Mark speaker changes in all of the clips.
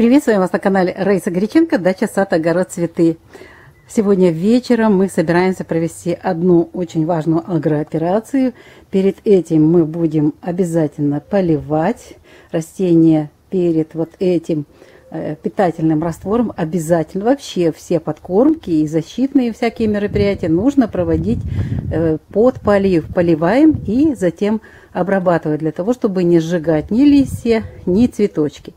Speaker 1: Приветствуем вас на канале Раиса Греченко, дача сад, огород, цветы. Сегодня вечером мы собираемся провести одну очень важную агрооперацию. Перед этим мы будем обязательно поливать растения перед вот этим э, питательным раствором. Обязательно вообще все подкормки и защитные всякие мероприятия нужно проводить э, под полив. Поливаем и затем обрабатывать для того, чтобы не сжигать ни листья, ни цветочки.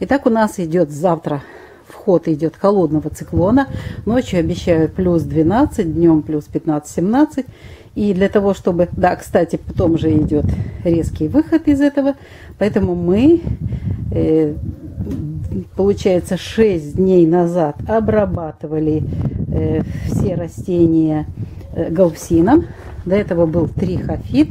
Speaker 1: Итак, у нас идет завтра вход идет холодного циклона. Ночью обещают плюс 12, днем плюс 15-17. И для того, чтобы... Да, кстати, потом же идет резкий выход из этого. Поэтому мы, э, получается, 6 дней назад обрабатывали э, все растения э. До этого был трихофит.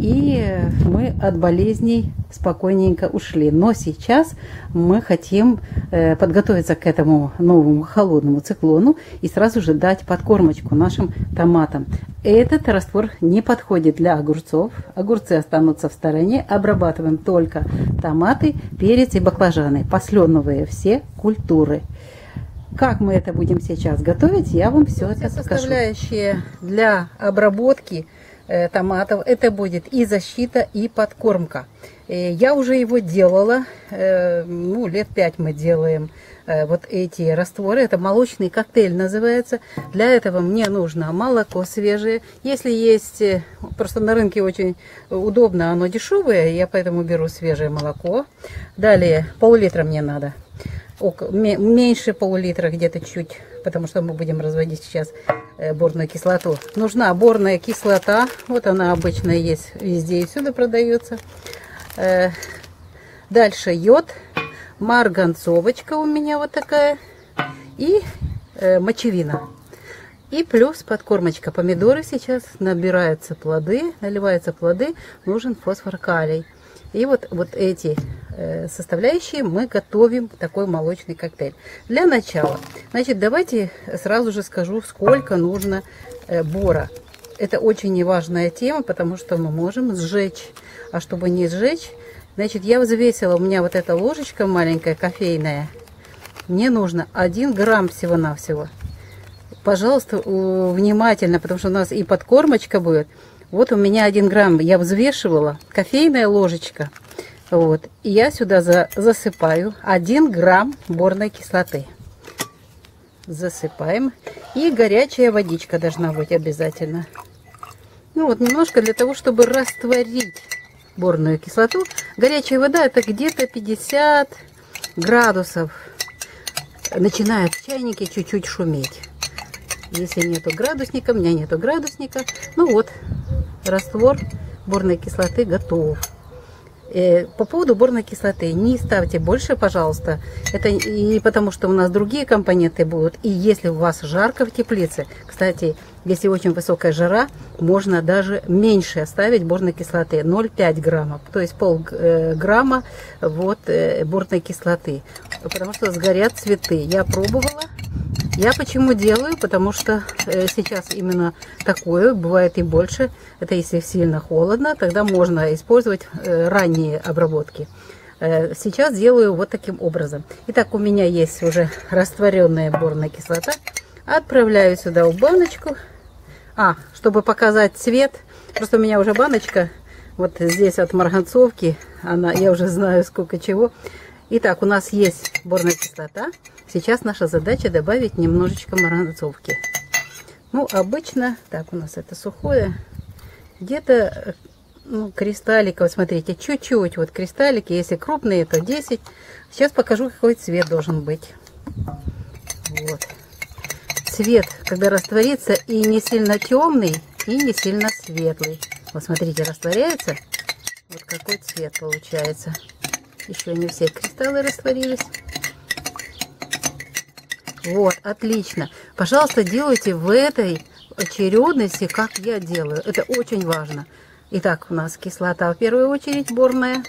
Speaker 1: И мы от болезней спокойненько ушли. Но сейчас мы хотим э, подготовиться к этому новому холодному циклону и сразу же дать подкормочку нашим томатам. Этот раствор не подходит для огурцов. Огурцы останутся в стороне. Обрабатываем только томаты, перец и баклажаны. Посленовые все культуры. Как мы это будем сейчас готовить, я вам все это покажу. Составляющие для обработки томатов. Это будет и защита, и подкормка. Э, я уже его делала, э, ну, лет пять мы делаем вот эти растворы. Это молочный коктейль называется. Для этого мне нужно молоко свежее. Если есть, просто на рынке очень удобно, оно дешевое, я поэтому беру свежее молоко. Далее пол-литра мне надо около, меньше полулитра, где-то чуть, потому что мы будем разводить сейчас э, борную кислоту. Нужна борная кислота, вот она обычно есть везде и всюду продается. Э, дальше йод, марганцовочка у меня вот такая и э, мочевина. И плюс подкормочка. Помидоры сейчас набираются плоды, наливаются плоды, нужен фосфор калий. И вот, вот эти э, составляющие мы готовим такой молочный коктейль. Для начала, значит, давайте сразу же скажу, сколько нужно э, бора. Это очень важная тема, потому что мы можем сжечь. А чтобы не сжечь, значит, я взвесила, у меня вот эта ложечка маленькая, кофейная. Мне нужно 1 грамм всего-навсего. Пожалуйста, внимательно, потому что у нас и подкормочка будет. Вот у меня 1 грамм я взвешивала, кофейная ложечка. Вот. И я сюда за, засыпаю 1 грамм борной кислоты. Засыпаем. И горячая водичка должна быть обязательно. Ну вот немножко для того, чтобы растворить борную кислоту. Горячая вода это где-то 50 градусов. Начинает в чайнике чуть-чуть шуметь. Если нету градусника, у меня нету градусника. Ну вот, раствор борной кислоты готов. Э, по поводу борной кислоты, не ставьте больше, пожалуйста. Это не потому, что у нас другие компоненты будут. И если у вас жарко в теплице, кстати, если очень высокая жара, можно даже меньше оставить борной кислоты, 0,5 граммов, то есть пол э, грамма вот, э, борной кислоты, потому что сгорят цветы. Я пробовала, я почему делаю? Потому что э, сейчас именно такое, бывает и больше. Это если сильно холодно, тогда можно использовать э, ранние обработки. Э, сейчас делаю вот таким образом. Итак, у меня есть уже растворенная борная кислота. Отправляю сюда в баночку. А, чтобы показать цвет, просто у меня уже баночка, вот здесь от марганцовки, она, я уже знаю сколько чего. Итак, у нас есть борная кислота. Сейчас наша задача добавить немножечко марганцовки. Ну, обычно, так, у нас это сухое, где-то ну, кристалликов, смотрите, чуть-чуть, вот кристаллики, если крупные, то 10. Сейчас покажу, какой цвет должен быть. Вот. Цвет, когда растворится, и не сильно темный, и не сильно светлый. Вот смотрите, растворяется, вот какой цвет получается. Еще не все кристаллы растворились. Вот, отлично. Пожалуйста, делайте в этой очередности, как я делаю. Это очень важно. Итак, у нас кислота в первую очередь борная.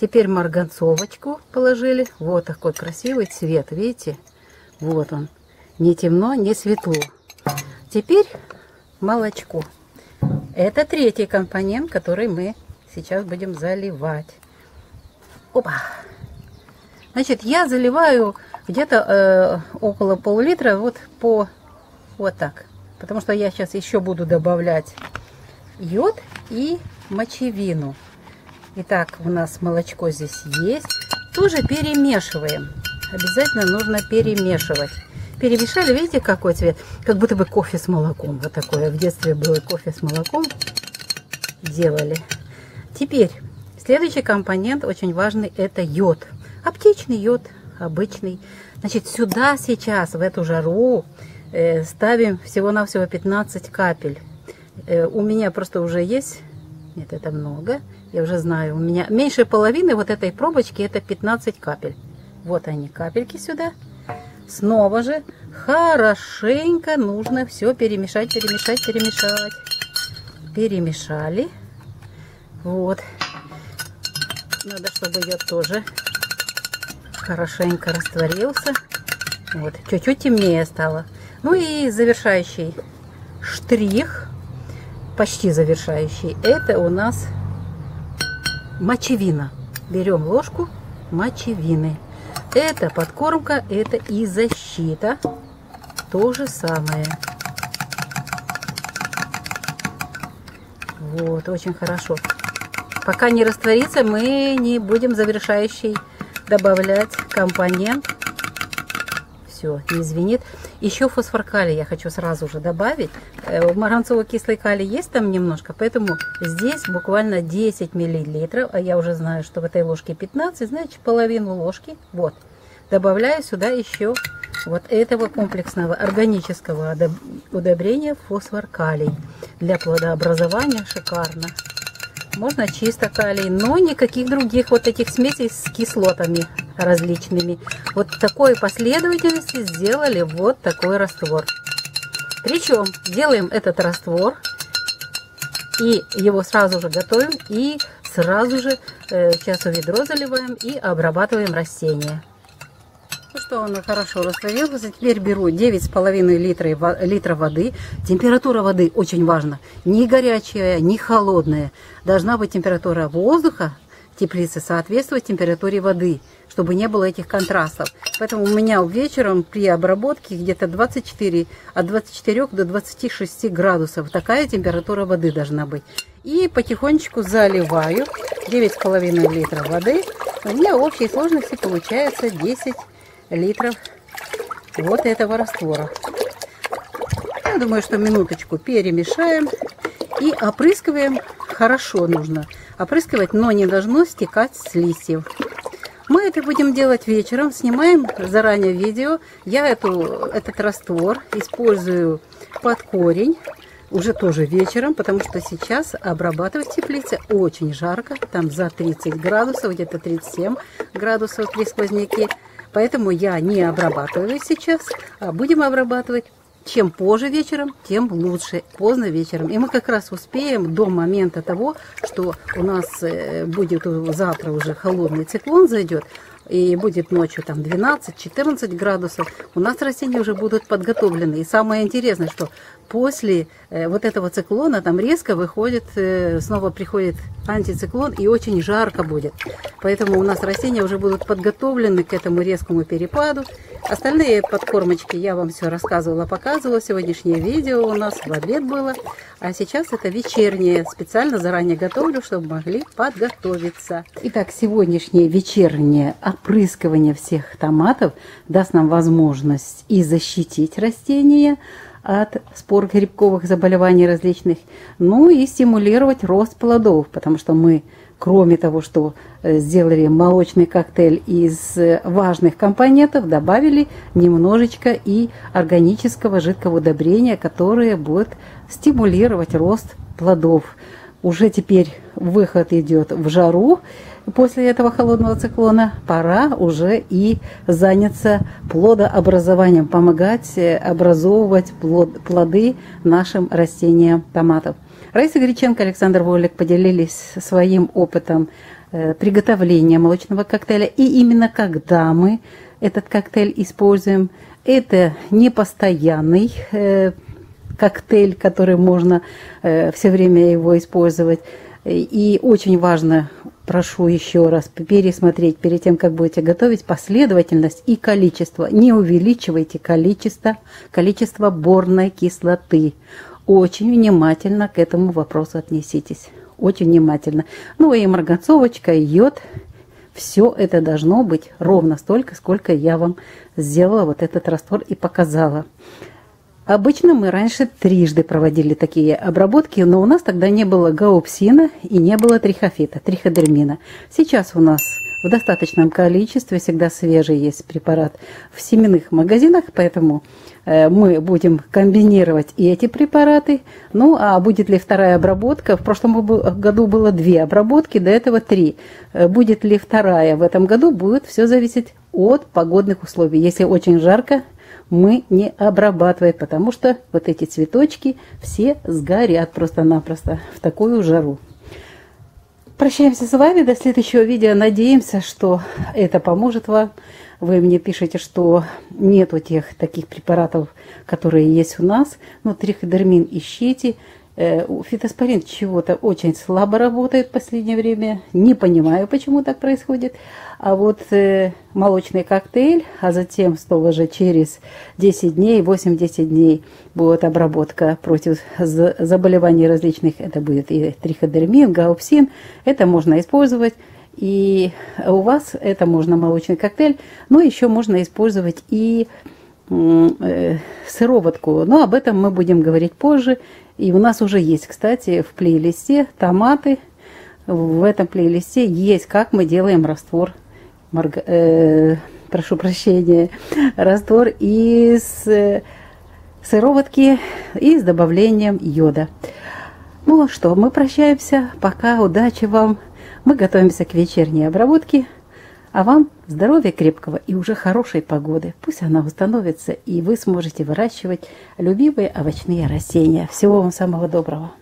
Speaker 1: Теперь марганцовочку положили. Вот такой красивый цвет, видите? Вот он. Не темно, не светло. Теперь молочко. Это третий компонент, который мы сейчас будем заливать. Опа! Значит, я заливаю где-то э, около пол-литра вот по вот так. Потому что я сейчас еще буду добавлять йод и мочевину. Итак, у нас молочко здесь есть. Тоже перемешиваем. Обязательно нужно перемешивать. Перемешали, видите, какой цвет? Как будто бы кофе с молоком. Вот такое в детстве было кофе с молоком. Делали. Теперь, следующий компонент очень важный, это йод. Аптечный йод, обычный. Значит, сюда сейчас, в эту жару, э, ставим всего-навсего 15 капель. Э, у меня просто уже есть, нет, это много, я уже знаю, у меня меньше половины вот этой пробочки это 15 капель. Вот они, капельки сюда. Снова же хорошенько нужно все перемешать, перемешать, перемешать. Перемешали. Вот. Надо, чтобы ее тоже хорошенько растворился. Вот, чуть-чуть темнее стало. Ну и завершающий штрих, почти завершающий, это у нас мочевина. Берем ложку мочевины. Это подкормка, это и защита. То же самое. Вот, очень хорошо. Пока не растворится, мы не будем завершающий добавлять компонент. Все, не звенит. Еще фосфор калий я хочу сразу же добавить. Э, Марганцово-кислый калий есть там немножко, поэтому здесь буквально 10 миллилитров, а я уже знаю, что в этой ложке 15, значит половину ложки. Вот. Добавляю сюда еще вот этого комплексного органического удобрения фосфор калий. Для плодообразования шикарно. Можно чисто калий, но никаких других вот этих смесей с кислотами различными. Вот такой последовательности сделали вот такой раствор. Причем делаем этот раствор и его сразу же готовим и сразу же э, сейчас в ведро заливаем и обрабатываем растения. Ну что, оно хорошо растворилось. Теперь беру 9,5 литра, литра воды. Температура воды очень важна. Не горячая, не холодная. Должна быть температура воздуха теплицы соответствовать температуре воды, чтобы не было этих контрастов. Поэтому у меня вечером при обработке где-то 24, от 24 до 26 градусов. Такая температура воды должна быть. И потихонечку заливаю 9,5 литра воды. У меня общей сложности получается 10 литров вот этого раствора. Я думаю, что минуточку перемешаем и опрыскиваем. Хорошо нужно опрыскивать, но не должно стекать с листьев. Мы это будем делать вечером. Снимаем заранее видео. Я эту, этот раствор использую под корень. Уже тоже вечером, потому что сейчас обрабатывать теплице очень жарко. Там за 30 градусов, где-то 37 градусов при сквозняке. Поэтому я не обрабатываю сейчас, а будем обрабатывать чем позже вечером, тем лучше. Поздно вечером. И мы как раз успеем до момента того, что у нас э, будет завтра уже холодный циклон зайдет, и будет ночью там 12-14 градусов, у нас растения уже будут подготовлены. И самое интересное, что после э, вот этого циклона там резко выходит, э, снова приходит антициклон и очень жарко будет. Поэтому у нас растения уже будут подготовлены к этому резкому перепаду. Остальные подкормочки я вам все рассказывала, показывала. Сегодняшнее видео у нас в обед было. А сейчас это вечернее. Специально заранее готовлю, чтобы могли подготовиться. Итак, сегодняшнее вечернее опрыскивание всех томатов даст нам возможность и защитить растения от спор грибковых заболеваний различных, ну и стимулировать рост плодов, потому что мы кроме того, что э, сделали молочный коктейль из э, важных компонентов, добавили немножечко и органического жидкого удобрения, которое будет стимулировать рост плодов. Уже теперь выход идет в жару после этого холодного циклона. Пора уже и заняться плодообразованием, помогать э, образовывать плод, плоды нашим растениям томатов. Раиса Греченко, Александр Волик поделились своим опытом э, приготовления молочного коктейля. И именно когда мы этот коктейль используем, это не постоянный э, коктейль, который можно э, все время его использовать. И очень важно прошу еще раз пересмотреть перед тем, как будете готовить последовательность и количество. Не увеличивайте количество, количество борной кислоты. Очень внимательно к этому вопросу отнеситесь. Очень внимательно. Ну и марганцовочка, и йод. Все это должно быть ровно столько, сколько я вам сделала вот этот раствор и показала. Обычно мы раньше трижды проводили такие обработки, но у нас тогда не было гаупсина и не было трихофита, триходермина. Сейчас у нас в достаточном количестве, всегда свежий есть препарат в семенных магазинах, поэтому э, мы будем комбинировать и эти препараты. Ну, а будет ли вторая обработка? В прошлом году было две обработки, до этого три. Э, будет ли вторая в этом году, будет все зависеть от погодных условий. Если очень жарко, мы не обрабатываем, потому что вот эти цветочки все сгорят просто-напросто в такую жару. Прощаемся с вами до следующего видео. Надеемся, что это поможет вам. Вы мне пишете, что нету тех таких препаратов, которые есть у нас. Но триходермин ищите. Э, фитоспорин чего-то очень слабо работает в последнее время. Не понимаю, почему так происходит. А вот э, молочный коктейль, а затем снова же через 10 дней, 8-10 дней будет обработка против заболеваний различных. Это будет и триходермин, гаупсин. Это можно использовать. И у вас это можно молочный коктейль, но еще можно использовать и сыроватку. Но об этом мы будем говорить позже. И у нас уже есть, кстати, в плейлисте томаты. В этом плейлисте есть, как мы делаем раствор, марг... э, прошу прощения, раствор из э, сыроватки и с добавлением йода. Ну что, мы прощаемся. Пока, удачи вам. Мы готовимся к вечерней обработке. А вам здоровья крепкого и уже хорошей погоды. Пусть она установится, и вы сможете выращивать любимые овощные растения. Всего вам самого доброго.